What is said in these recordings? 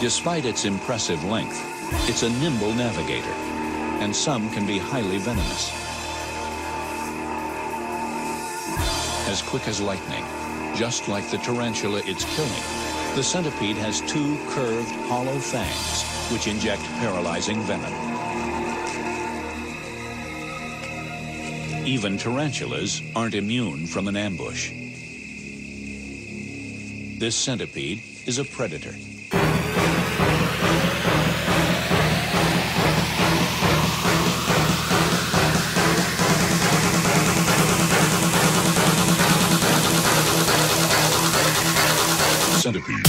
Despite its impressive length, it's a nimble navigator, and some can be highly venomous. As quick as lightning, just like the tarantula it's killing, the centipede has two curved, hollow fangs which inject paralyzing venom. Even tarantulas aren't immune from an ambush. This centipede is a predator. Centipede.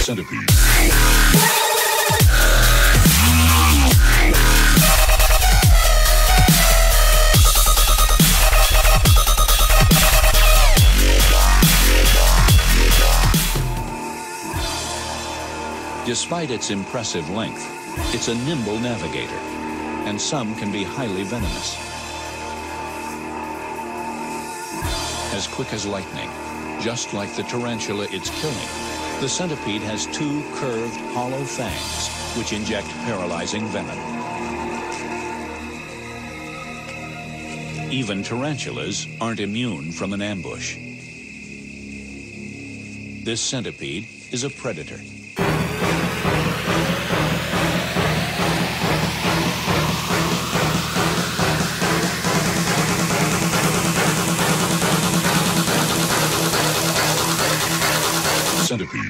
Centipede. Despite its impressive length, it's a nimble navigator, and some can be highly venomous. As quick as lightning, just like the tarantula it's killing, the centipede has two curved, hollow fangs which inject paralyzing venom. Even tarantulas aren't immune from an ambush. This centipede is a predator. Centipede.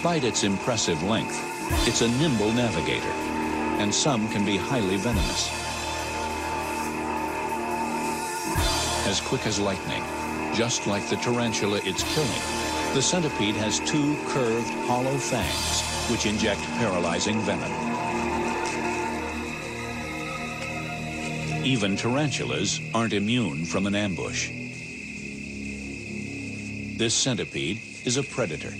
Despite its impressive length, it's a nimble navigator, and some can be highly venomous. As quick as lightning, just like the tarantula it's killing, the centipede has two curved, hollow fangs which inject paralyzing venom. Even tarantulas aren't immune from an ambush. This centipede is a predator.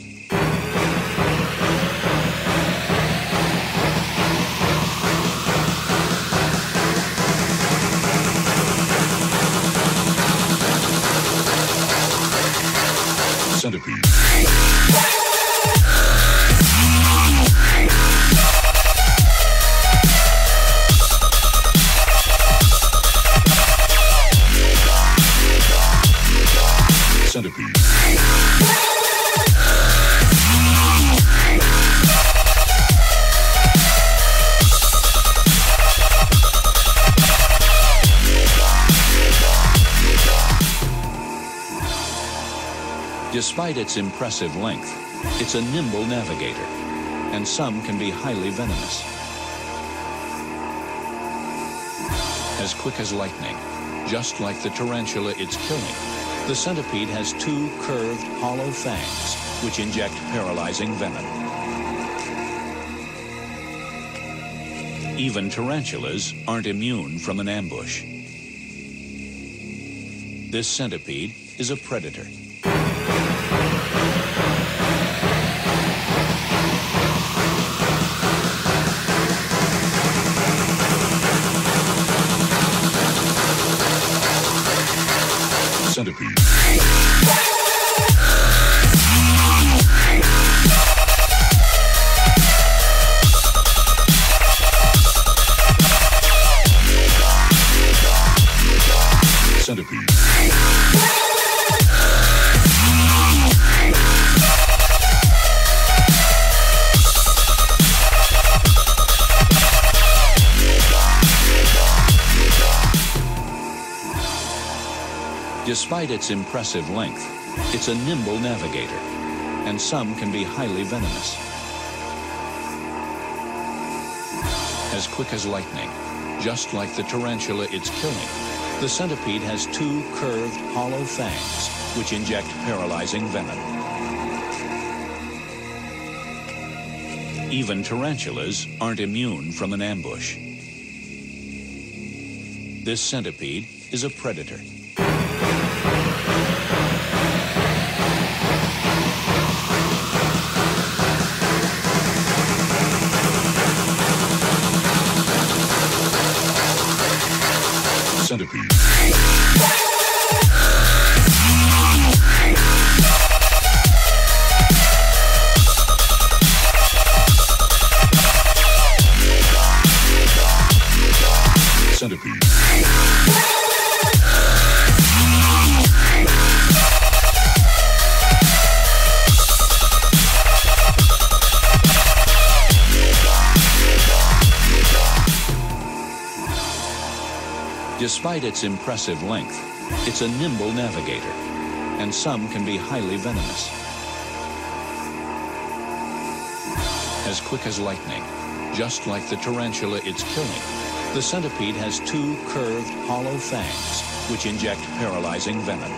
Despite its impressive length, it's a nimble navigator, and some can be highly venomous. As quick as lightning, just like the tarantula it's killing, the centipede has two curved, hollow fangs which inject paralyzing venom. Even tarantulas aren't immune from an ambush. This centipede is a predator. Centipede. Despite its impressive length, it's a nimble navigator, and some can be highly venomous. As quick as lightning, Just like the tarantula it's killing, the centipede has two curved, hollow fangs which inject paralyzing venom. Even tarantulas aren't immune from an ambush. This centipede is a predator. Centipede. Despite its impressive length, it's a nimble navigator, and some can be highly venomous. As quick as lightning, just like the tarantula it's killing, the centipede has two curved, hollow fangs which inject paralyzing venom.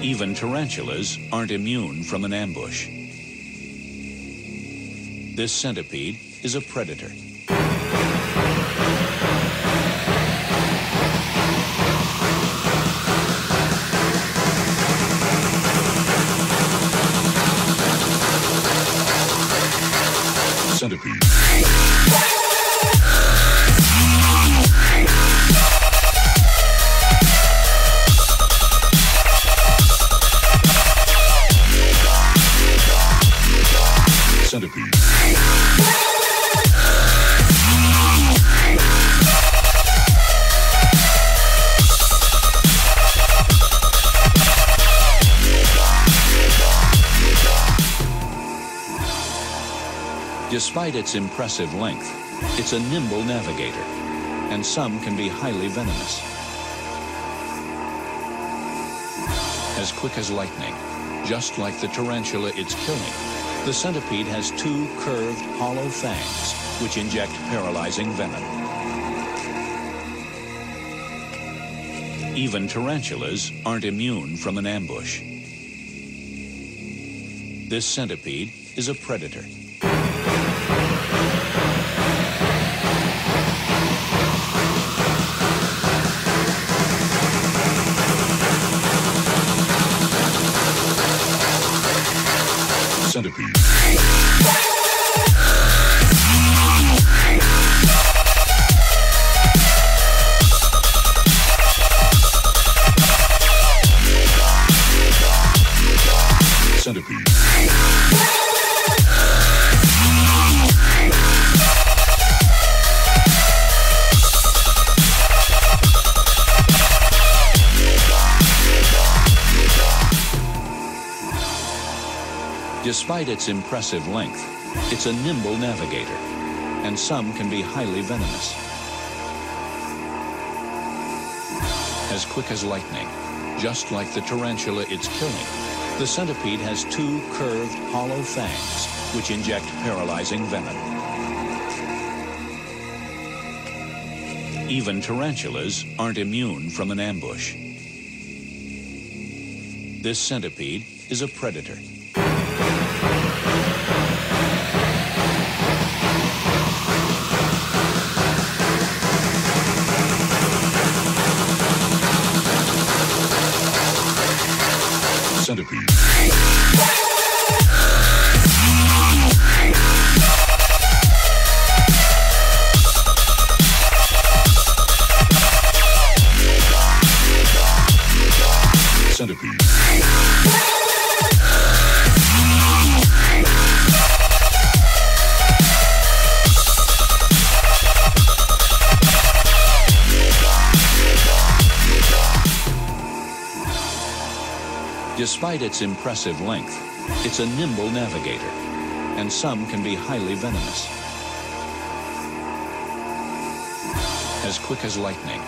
Even tarantulas aren't immune from an ambush. This centipede is a predator. Despite its impressive length, it's a nimble navigator, and some can be highly venomous. As quick as lightning, just like the tarantula it's killing, the centipede has two curved, hollow fangs which inject paralyzing venom. Even tarantulas aren't immune from an ambush. This centipede is a predator. Centipede. Despite its impressive length, it's a nimble navigator, and some can be highly venomous. As quick as lightning, just like the tarantula it's killing, the centipede has two curved, hollow fangs which inject paralyzing venom. Even tarantulas aren't immune from an ambush. This centipede is a predator. Centipede. Centipede. Despite its impressive length, it's a nimble navigator, and some can be highly venomous. As quick as lightning,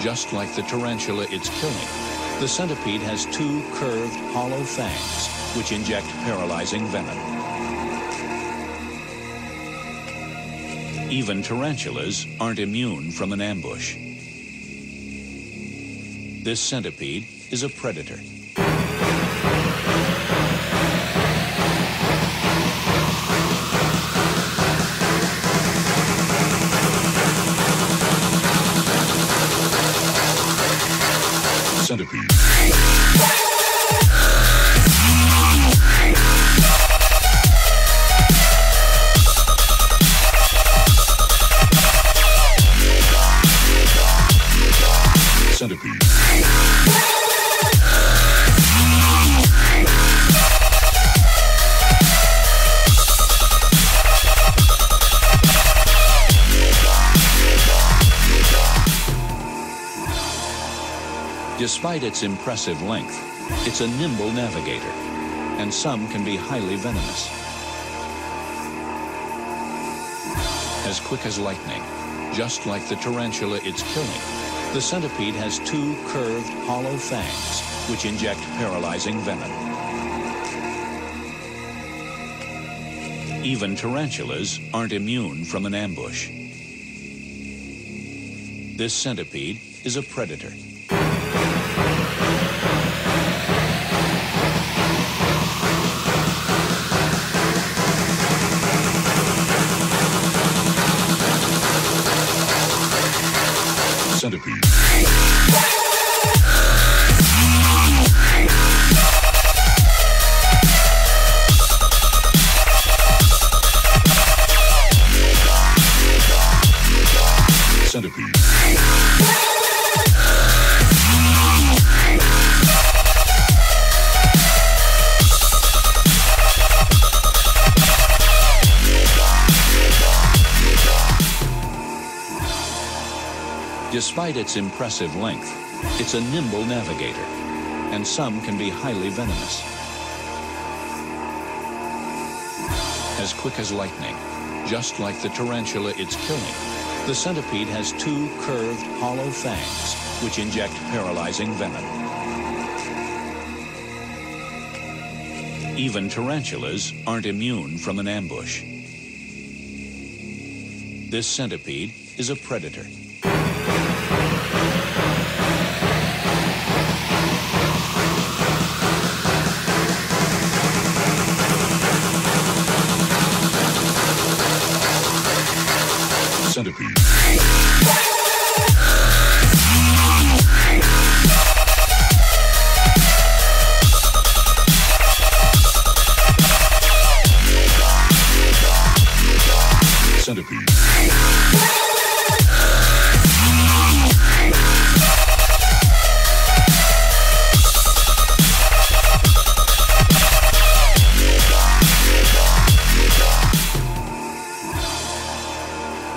just like the tarantula it's killing, the centipede has two curved, hollow fangs which inject paralyzing venom. Even tarantulas aren't immune from an ambush. This centipede is a predator. Centipede. Despite its impressive length, it's a nimble navigator, and some can be highly venomous. As quick as lightning, just like the tarantula it's killing, the centipede has two curved, hollow fangs, which inject paralyzing venom. Even tarantulas aren't immune from an ambush. This centipede is a predator. Centipede. Despite its impressive length, it's a nimble navigator, and some can be highly venomous. As quick as lightning, just like the tarantula it's killing, the centipede has two curved, hollow fangs, which inject paralyzing venom. Even tarantulas aren't immune from an ambush. This centipede is a predator. Centipede.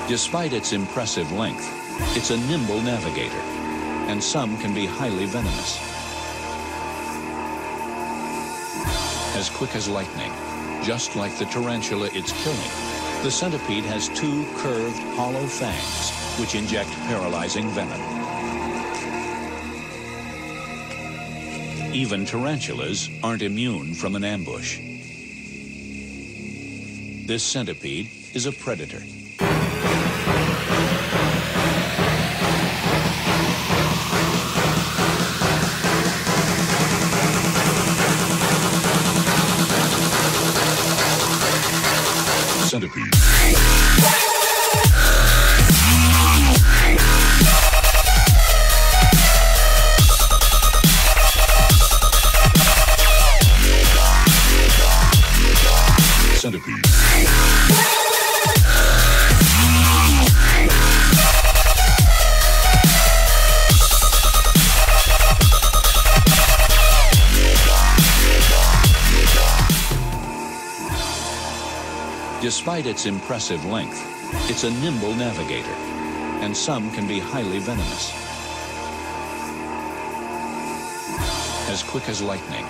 Despite its impressive length, it's a nimble navigator, and some can be highly venomous. As quick as lightning, just like the tarantula it's killing, the centipede has two curved, hollow fangs, which inject paralyzing venom. Even tarantulas aren't immune from an ambush. This centipede is a predator. Despite its impressive length, it's a nimble navigator, and some can be highly venomous. As quick as lightning,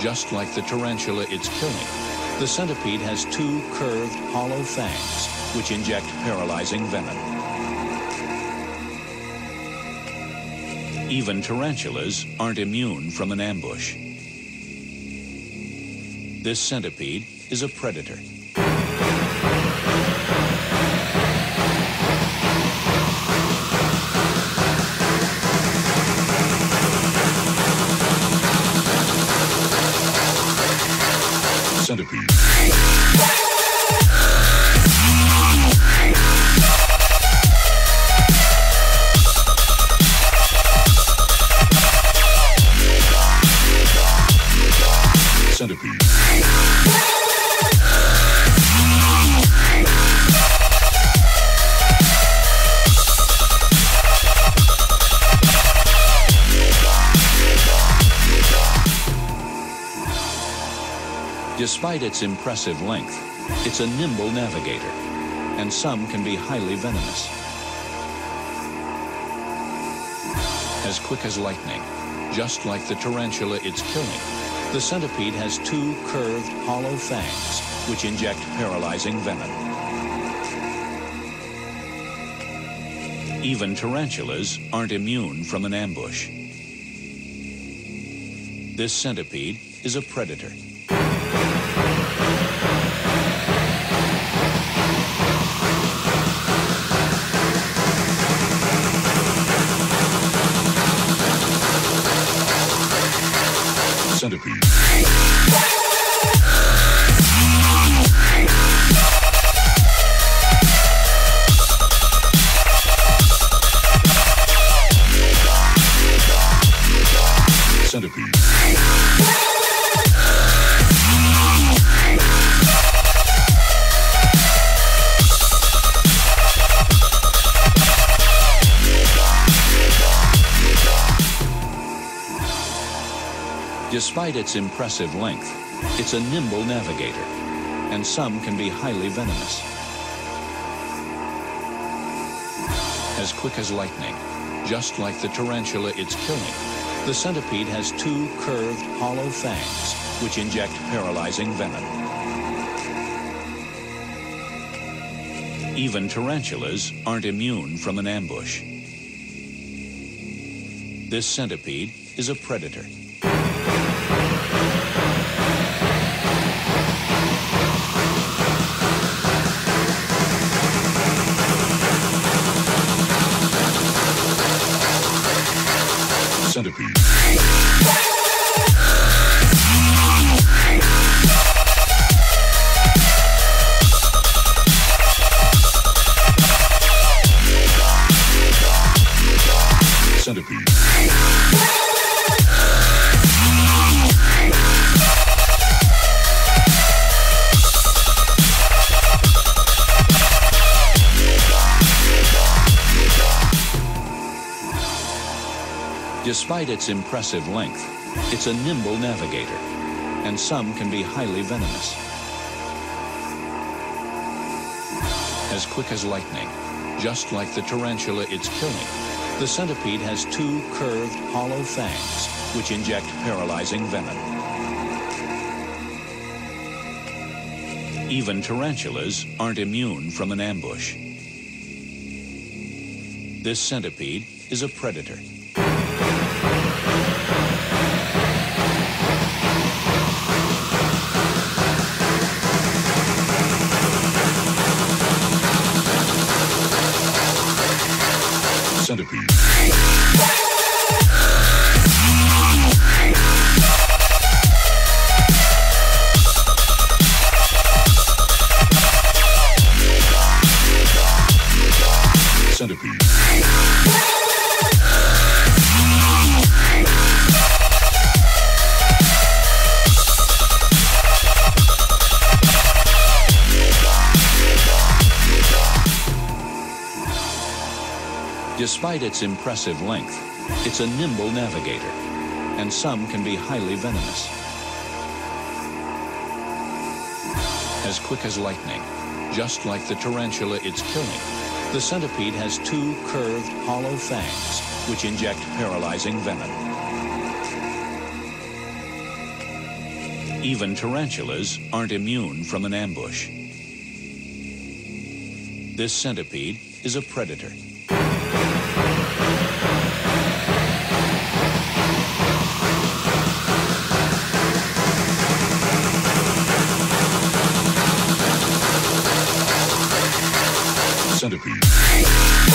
just like the tarantula it's killing, the centipede has two curved, hollow fangs, which inject paralyzing venom. Even tarantulas aren't immune from an ambush. This centipede is a predator. Despite its impressive length, it's a nimble navigator, and some can be highly venomous. As quick as lightning, just like the tarantula it's killing, the centipede has two curved, hollow fangs which inject paralyzing venom. Even tarantulas aren't immune from an ambush. This centipede is a predator. Centipede. Despite its impressive length, it's a nimble navigator, and some can be highly venomous. As quick as lightning, just like the tarantula it's killing, the centipede has two curved, hollow fangs which inject paralyzing venom. Even tarantulas aren't immune from an ambush. This centipede is a predator. Despite its impressive length, it's a nimble navigator, and some can be highly venomous. As quick as lightning, just like the tarantula it's killing, the centipede has two curved, hollow fangs which inject paralyzing venom. Even tarantulas aren't immune from an ambush. This centipede is a predator. Centipede. Centipede. Despite its impressive length, it's a nimble navigator, and some can be highly venomous. As quick as lightning, just like the tarantula it's killing, the centipede has two curved, hollow fangs which inject paralyzing venom. Even tarantulas aren't immune from an ambush. This centipede is a predator. Centipede.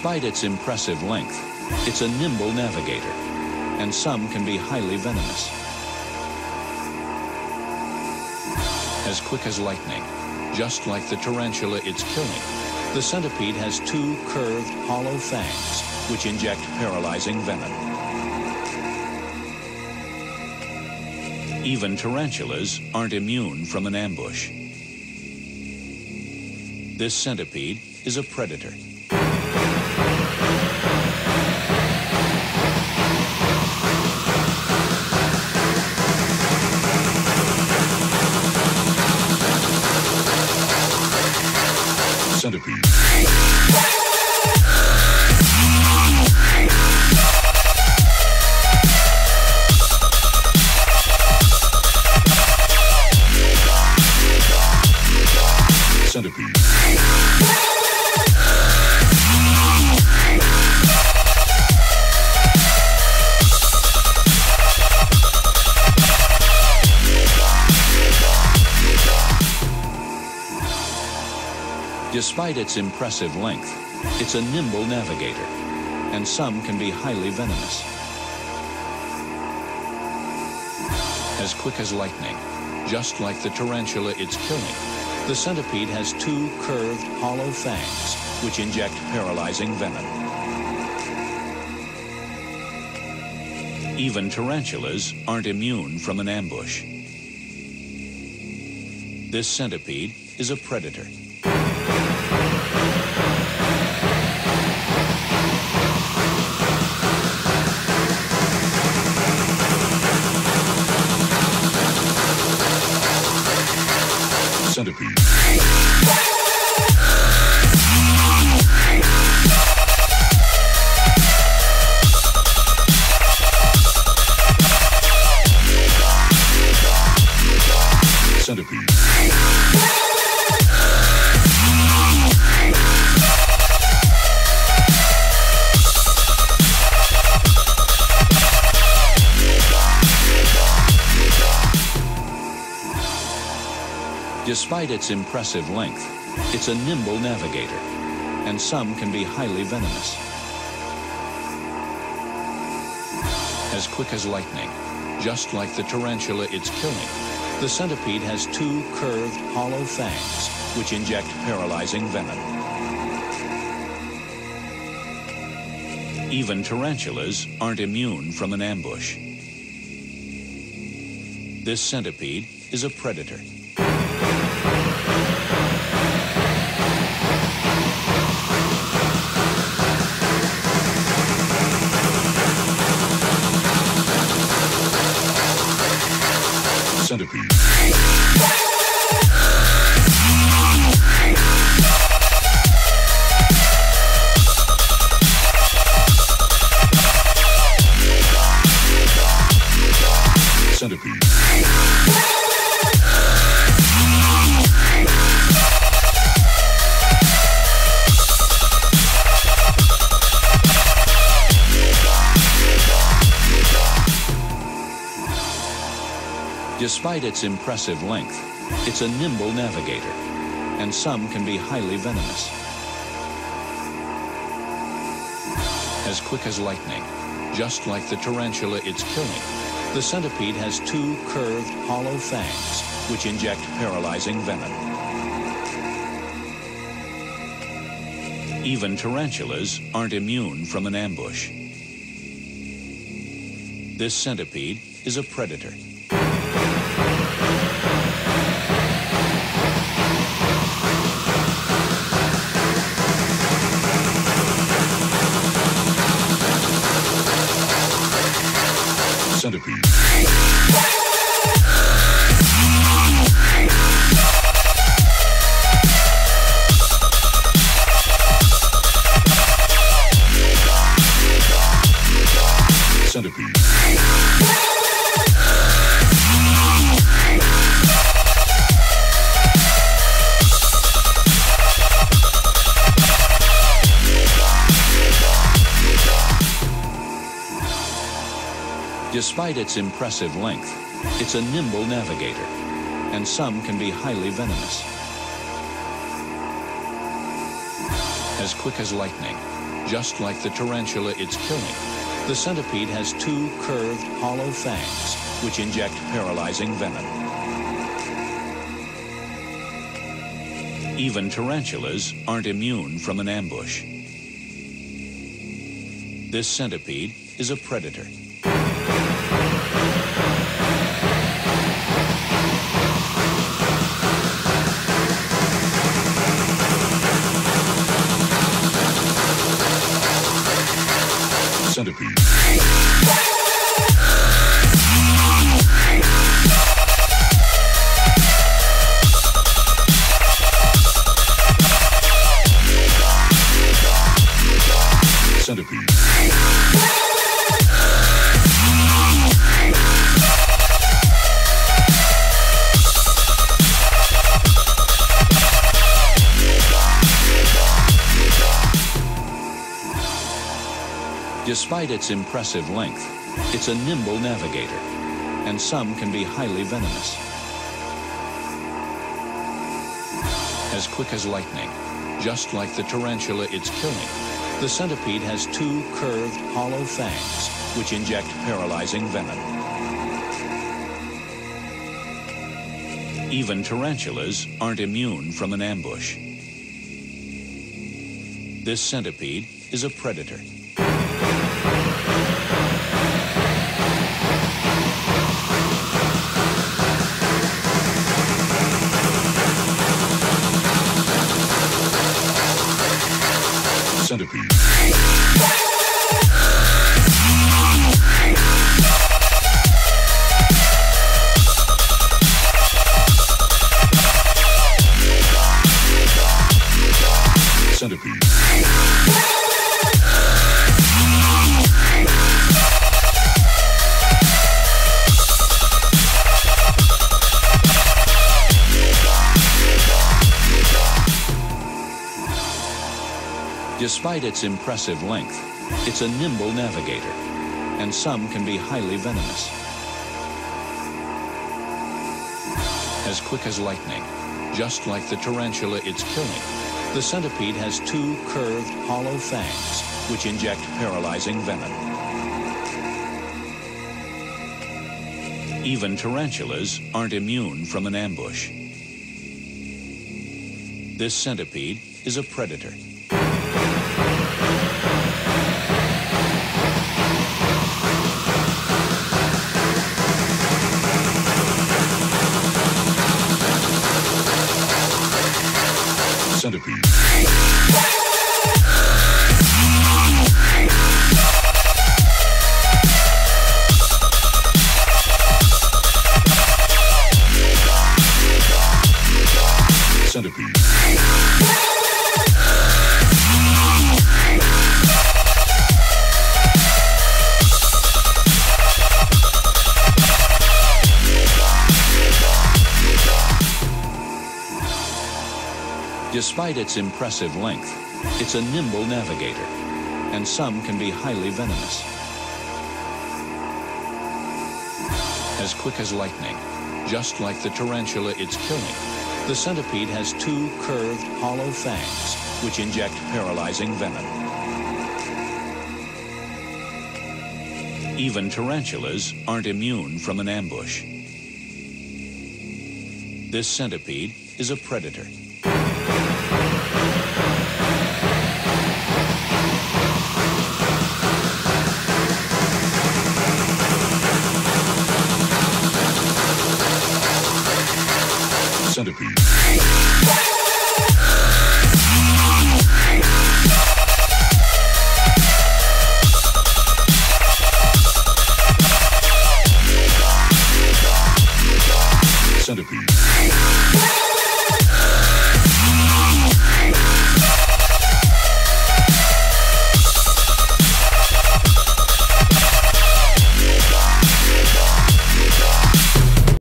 Despite its impressive length, it's a nimble navigator, and some can be highly venomous. As quick as lightning, just like the tarantula it's killing, the centipede has two curved, hollow fangs which inject paralyzing venom. Even tarantulas aren't immune from an ambush. This centipede is a predator. Centipede. Despite its impressive length, it's a nimble navigator, and some can be highly venomous. As quick as lightning, just like the tarantula it's killing, the centipede has two curved, hollow fangs which inject paralyzing venom. Even tarantulas aren't immune from an ambush. This centipede is a predator. Centipede. Despite its impressive length, it's a nimble navigator, and some can be highly venomous. As quick as lightning, just like the tarantula it's killing, the centipede has two curved, hollow fangs which inject paralyzing venom. Even tarantulas aren't immune from an ambush. This centipede is a predator. Centipede. Despite its impressive length, it's a nimble navigator, and some can be highly venomous. As quick as lightning, just like the tarantula it's killing, the centipede has two curved, hollow fangs which inject paralyzing venom. Even tarantulas aren't immune from an ambush. This centipede is a predator. Despite its impressive length, it's a nimble navigator, and some can be highly venomous. As quick as lightning, just like the tarantula it's killing, the centipede has two curved, hollow fangs which inject paralyzing venom. Even tarantulas aren't immune from an ambush. This centipede is a predator. Despite its impressive length, it's a nimble navigator, and some can be highly venomous. As quick as lightning, just like the tarantula it's killing, the centipede has two curved, hollow fangs which inject paralyzing venom. Even tarantulas aren't immune from an ambush. This centipede is a predator. Centipede. Despite its impressive length, it's a nimble navigator, and some can be highly venomous. As quick as lightning, just like the tarantula it's killing, the centipede has two curved, hollow fangs which inject paralyzing venom. Even tarantulas aren't immune from an ambush. This centipede is a predator. Despite its impressive length, it's a nimble navigator, and some can be highly venomous. As quick as lightning, just like the tarantula it's killing, the centipede has two curved, hollow fangs which inject paralyzing venom. Even tarantulas aren't immune from an ambush. This centipede is a predator. centipede.